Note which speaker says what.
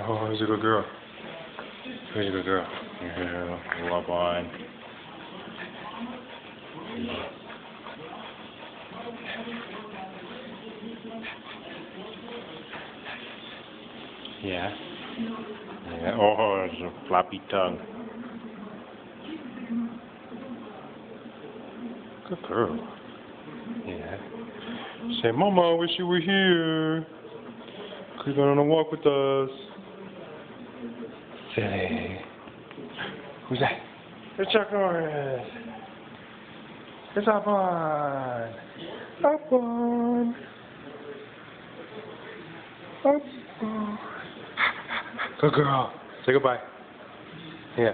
Speaker 1: Oh, who's a good girl? Who's a good girl? Yeah, love on. Yeah. Yeah. Oh, it's a floppy tongue. Good girl. Yeah. Say, Mama, I wish you were here. Could you go on a walk with us? Say, who's that? It's Chuck Norris. It's Upon. Upon. Upon. Good girl. Say goodbye. Yeah.